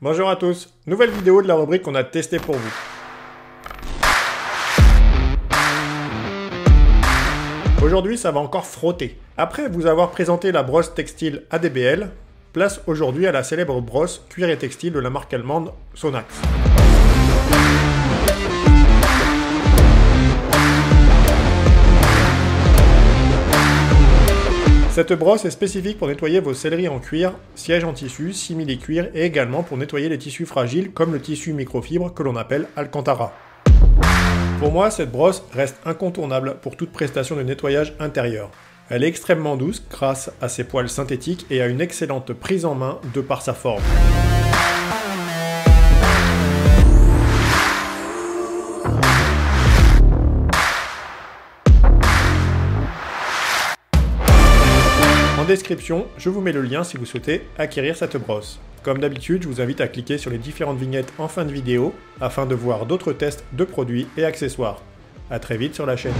Bonjour à tous, nouvelle vidéo de la rubrique qu'on a testée pour vous. Aujourd'hui, ça va encore frotter. Après vous avoir présenté la brosse textile ADBL, place aujourd'hui à la célèbre brosse cuir et textile de la marque allemande Sonax. Cette brosse est spécifique pour nettoyer vos selleries en cuir, sièges en tissu, simili-cuir et également pour nettoyer les tissus fragiles comme le tissu microfibre que l'on appelle Alcantara. Pour moi, cette brosse reste incontournable pour toute prestation de nettoyage intérieur. Elle est extrêmement douce grâce à ses poils synthétiques et a une excellente prise en main de par sa forme. Description, je vous mets le lien si vous souhaitez acquérir cette brosse. Comme d'habitude, je vous invite à cliquer sur les différentes vignettes en fin de vidéo afin de voir d'autres tests de produits et accessoires. A très vite sur la chaîne.